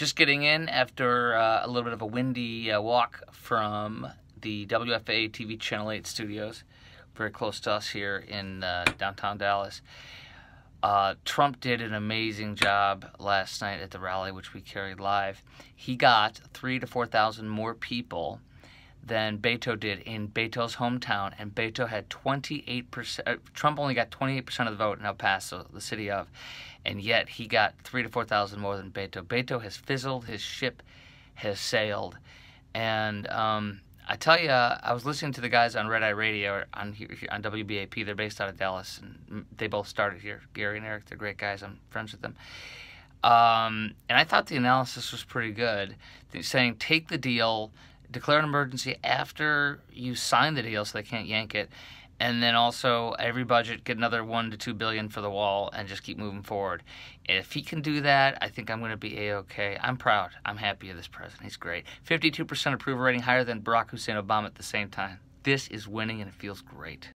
just getting in after uh, a little bit of a windy uh, walk from the WFAA TV Channel 8 studios, very close to us here in uh, downtown Dallas. Uh, Trump did an amazing job last night at the rally, which we carried live. He got three to 4,000 more people than Beto did in Beto's hometown, and Beto had 28%. Uh, Trump only got 28% of the vote in El Paso, the city of, and yet he got three to 4,000 more than Beto. Beto has fizzled, his ship has sailed. And um, I tell you, I was listening to the guys on Red Eye Radio on on WBAP. They're based out of Dallas, and they both started here. Gary and Eric, they're great guys. I'm friends with them. Um, and I thought the analysis was pretty good, They're saying take the deal declare an emergency after you sign the deal so they can't yank it and then also every budget get another one to two billion for the wall and just keep moving forward. If he can do that i think i'm going to be a-ok. I'm proud. I'm happy of this president. He's great. 52% approval rating higher than barack hussein obama at the same time. This is winning and it feels great